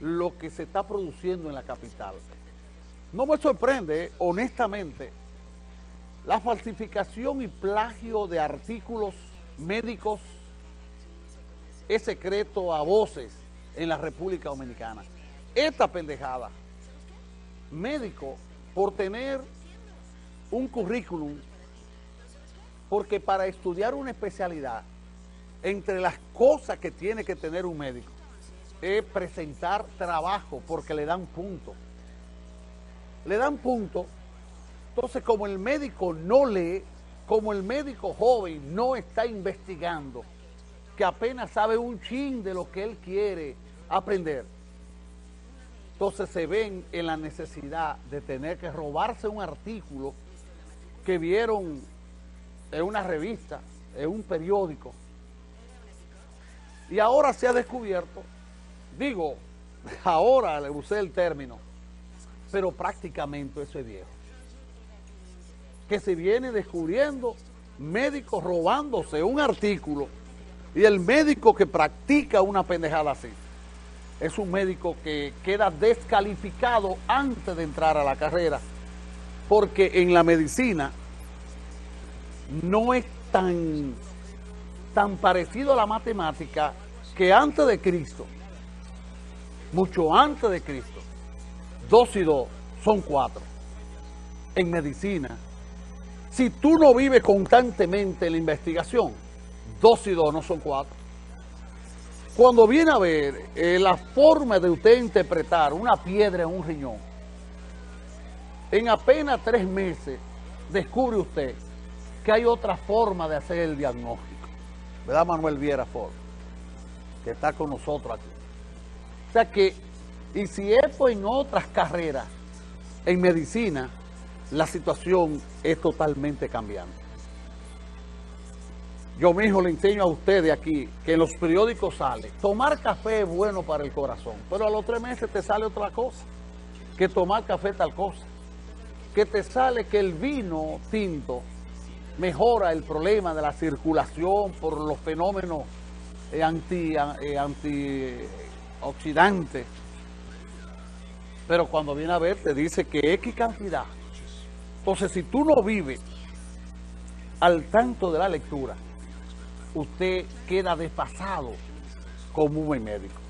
lo que se está produciendo en la capital. No me sorprende, honestamente, la falsificación y plagio de artículos médicos es secreto a voces en la República Dominicana. Esta pendejada, médico, por tener un currículum, porque para estudiar una especialidad, entre las cosas que tiene que tener un médico, es presentar trabajo, porque le dan punto. Le dan punto. Entonces, como el médico no lee, como el médico joven no está investigando, que apenas sabe un chin de lo que él quiere aprender, entonces se ven en la necesidad de tener que robarse un artículo que vieron en una revista, en un periódico, y ahora se ha descubierto, digo, ahora le usé el término, pero prácticamente eso es viejo. Que se viene descubriendo médicos robándose un artículo y el médico que practica una pendejada así es un médico que queda descalificado antes de entrar a la carrera porque en la medicina no es tan, tan parecido a la matemática que antes de Cristo, mucho antes de Cristo, dos y dos son cuatro. En medicina, si tú no vives constantemente en la investigación, dos y dos no son cuatro. Cuando viene a ver eh, la forma de usted interpretar una piedra en un riñón, en apenas tres meses descubre usted que hay otra forma de hacer el diagnóstico. ¿Verdad, Manuel Viera Ford? Que está con nosotros aquí. Sea que, y si esto en otras carreras, en medicina, la situación es totalmente cambiante. Yo mismo le enseño a ustedes aquí que en los periódicos sale, tomar café es bueno para el corazón, pero a los tres meses te sale otra cosa, que tomar café tal cosa, que te sale que el vino tinto mejora el problema de la circulación por los fenómenos eh, anti, eh, antioxidantes. Pero cuando viene a ver te dice que X cantidad. Entonces si tú no vives al tanto de la lectura, usted queda desfasado como un buen médico.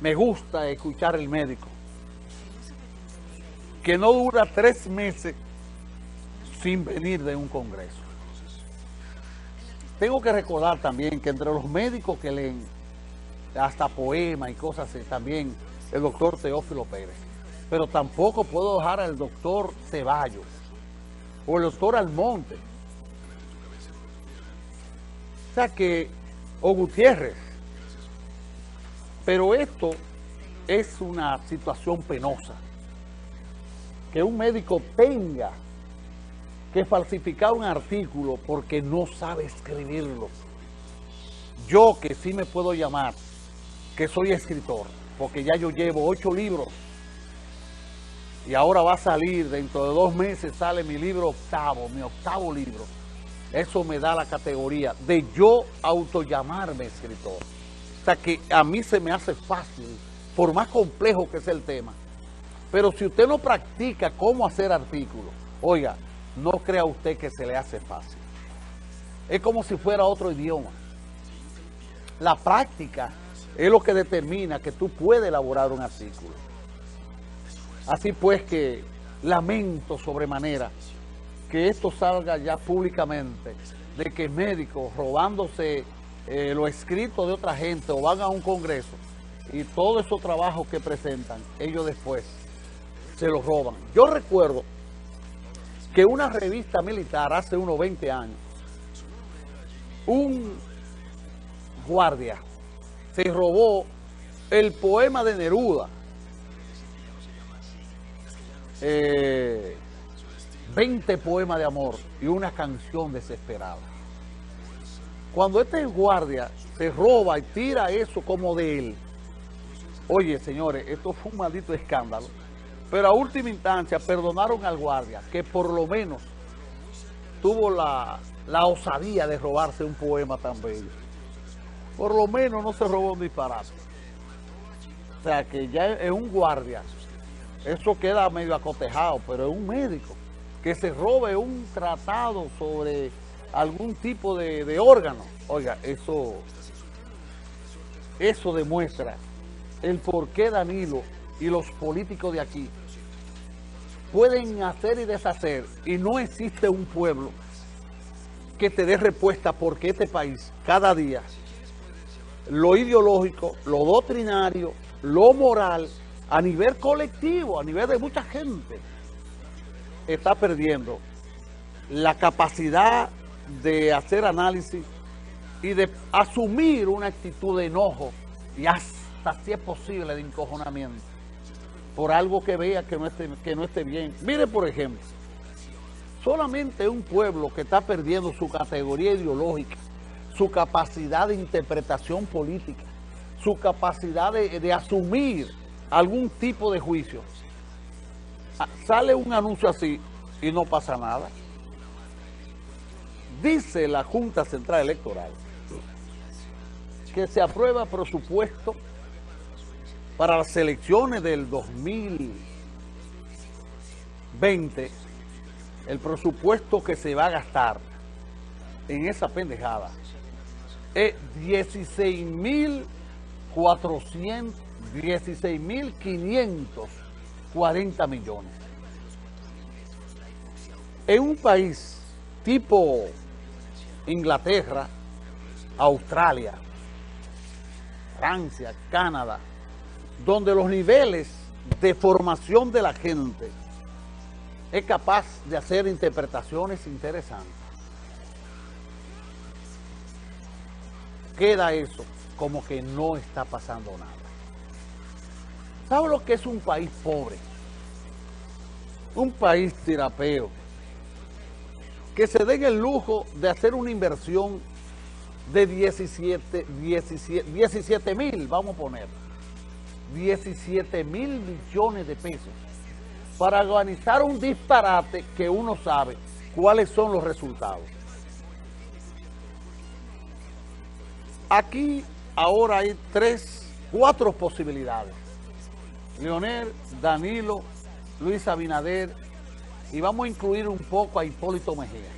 Me gusta escuchar el médico, que no dura tres meses sin venir de un congreso. Tengo que recordar también que entre los médicos que leen hasta poemas y cosas así, también el doctor Teófilo Pérez. Pero tampoco puedo dejar al doctor Ceballos o el doctor Almonte o sea que, o Gutiérrez. Pero esto es una situación penosa. Que un médico tenga que falsificar un artículo porque no sabe escribirlo. Yo que sí me puedo llamar, que soy escritor, porque ya yo llevo ocho libros y ahora va a salir, dentro de dos meses sale mi libro octavo, mi octavo libro eso me da la categoría de yo autollamarme escritor. O sea que a mí se me hace fácil, por más complejo que sea el tema. Pero si usted no practica cómo hacer artículos, oiga, no crea usted que se le hace fácil. Es como si fuera otro idioma. La práctica es lo que determina que tú puedes elaborar un artículo. Así pues que lamento sobremanera que esto salga ya públicamente, de que médicos robándose eh, lo escrito de otra gente o van a un congreso y todos esos trabajos que presentan, ellos después se los roban. Yo recuerdo que una revista militar hace unos 20 años, un guardia se robó el poema de Neruda, eh, 20 poemas de amor y una canción desesperada. Cuando este guardia se roba y tira eso como de él, oye señores, esto fue un maldito escándalo, pero a última instancia perdonaron al guardia, que por lo menos tuvo la, la osadía de robarse un poema tan bello. Por lo menos no se robó un disparate. sea, que ya es un guardia, eso queda medio acotejado, pero es un médico que se robe un tratado sobre algún tipo de, de órgano. Oiga, eso, eso demuestra el por qué Danilo y los políticos de aquí pueden hacer y deshacer y no existe un pueblo que te dé respuesta porque este país cada día lo ideológico, lo doctrinario, lo moral, a nivel colectivo, a nivel de mucha gente, está perdiendo la capacidad de hacer análisis y de asumir una actitud de enojo y hasta si es posible de encojonamiento por algo que vea que no esté, que no esté bien. Mire, por ejemplo, solamente un pueblo que está perdiendo su categoría ideológica, su capacidad de interpretación política, su capacidad de, asumir algún tipo de juicio. Ah, sale un anuncio así y no pasa nada. Dice la Junta Central Electoral que se aprueba presupuesto para las elecciones del 2020, el presupuesto que se va a gastar en esa pendejada 16.400, 16.540 millones. En un país tipo Inglaterra, Australia, Francia, Canadá, donde los niveles de formación de la gente es capaz de hacer interpretaciones interesantes. Queda eso como que no está pasando nada. ¿Sabe lo que es un país pobre? Un país tirapeo. Que se den el lujo de hacer una inversión de 17, 17 mil, vamos a poner 17 mil millones de pesos para organizar un disparate que uno sabe cuáles son los resultados. Aquí ahora hay tres, cuatro posibilidades. Leonel, Danilo, Luis Abinader y vamos a incluir un poco a Hipólito Mejía.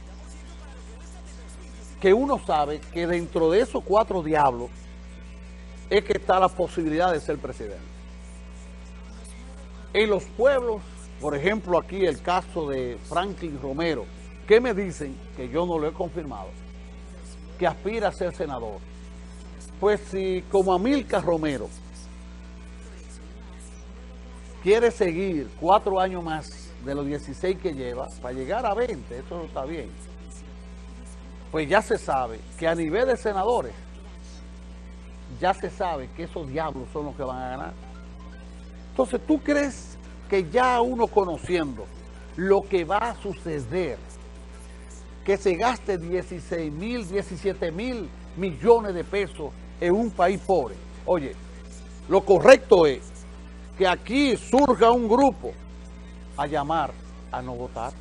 Que uno sabe que dentro de esos cuatro diablos es que está la posibilidad de ser presidente. En los pueblos, por ejemplo aquí el caso de Franklin Romero, que me dicen, que yo no lo he confirmado, que aspira a ser senador. Pues si como Amilcar Romero quiere seguir cuatro años más de los 16 que lleva, para llegar a 20, eso no está bien, pues ya se sabe que a nivel de senadores, ya se sabe que esos diablos son los que van a ganar. Entonces, ¿tú crees que ya uno conociendo lo que va a suceder, que se gaste 16 mil, 17 mil millones de pesos en un país pobre? Oye, lo correcto es que aquí surja un grupo a llamar a no votar.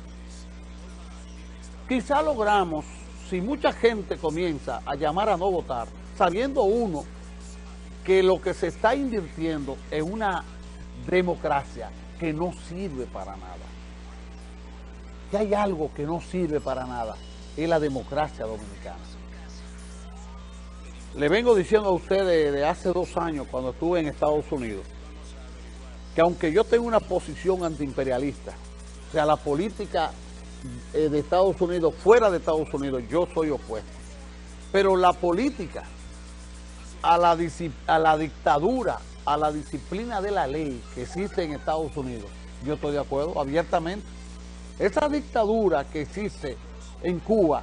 Quizá logramos, si mucha gente comienza a llamar a no votar, sabiendo uno que lo que se está invirtiendo en una democracia que no sirve para nada. Que hay algo que no sirve para nada, es la democracia dominicana. Le vengo diciendo a ustedes de hace dos años, cuando estuve en Estados Unidos, que aunque yo tengo una posición antiimperialista, o sea, la política eh, de Estados Unidos, fuera de Estados Unidos, yo soy opuesto. Pero la política a la, a la dictadura, a la disciplina de la ley que existe en Estados Unidos, yo estoy de acuerdo abiertamente. Esa dictadura que existe en Cuba,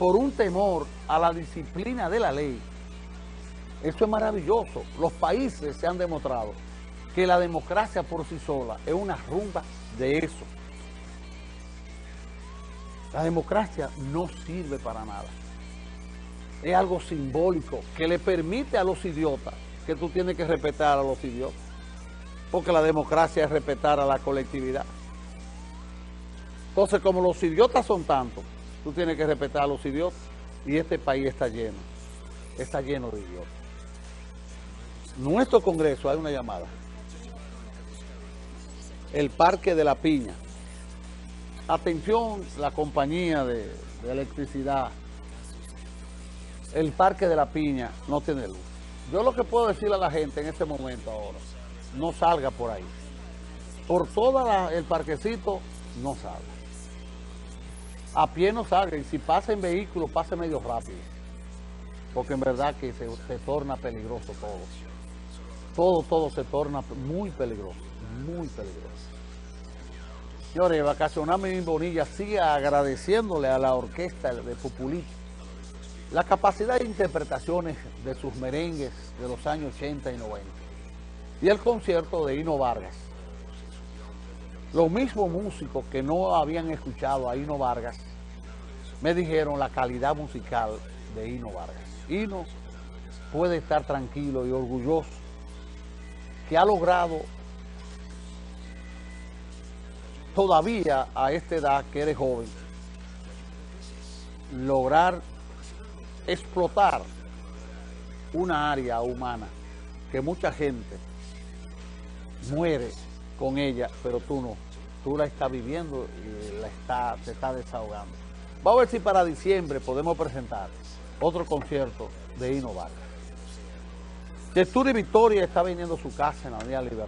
por un temor a la disciplina de la ley, eso es maravilloso. Los países se han demostrado que la democracia por sí sola es una rumba de eso. La democracia no sirve para nada es algo simbólico que le permite a los idiotas que tú tienes que respetar a los idiotas. Porque la democracia es respetar a la colectividad. Entonces, como los idiotas son tantos, tú tienes que respetar a los idiotas. Y este país está lleno, está lleno de idiotas. nuestro Congreso hay una llamada. El Parque de la Piña. Atención, la compañía de, de electricidad. El Parque de la Piña no tiene luz. Yo lo que puedo decirle a la gente en este momento ahora, no salga por ahí. Por todo el parquecito, no salga. A pie no salga y si pasa en vehículo, pase medio rápido. Porque en verdad que se, se torna peligroso todo. Todo, todo se torna muy peligroso, muy peligroso. Señores, Vacacioname en Bonilla sigue agradeciéndole a la orquesta de Populí la capacidad de interpretaciones de sus merengues de los años 80 y 90 y el concierto de Hino Vargas. Los mismos músicos que no habían escuchado a Hino Vargas me dijeron la calidad musical de Hino Vargas. Hino puede estar tranquilo y orgulloso que ha logrado todavía a esta edad que eres joven lograr explotar una área humana que mucha gente muere con ella, pero tú no. Tú la estás viviendo y la está, te está desahogando. Vamos a ver si para diciembre podemos presentar otro concierto de Hino Vargas. Textura y Victoria está viniendo su casa en la Avenida Libertad.